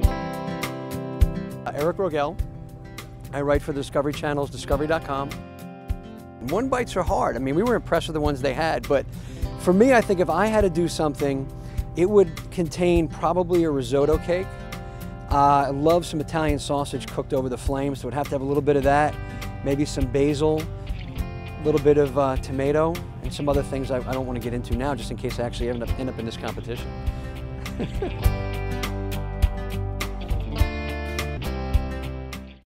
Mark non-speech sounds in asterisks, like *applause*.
Uh, Eric Rogell. I write for the Discovery Channel's Discovery.com. One bites are hard. I mean, we were impressed with the ones they had, but for me, I think if I had to do something, it would contain probably a risotto cake. Uh, I love some Italian sausage cooked over the flame, so it would have to have a little bit of that, maybe some basil, a little bit of uh, tomato, and some other things I, I don't want to get into now, just in case I actually end up, end up in this competition. *laughs*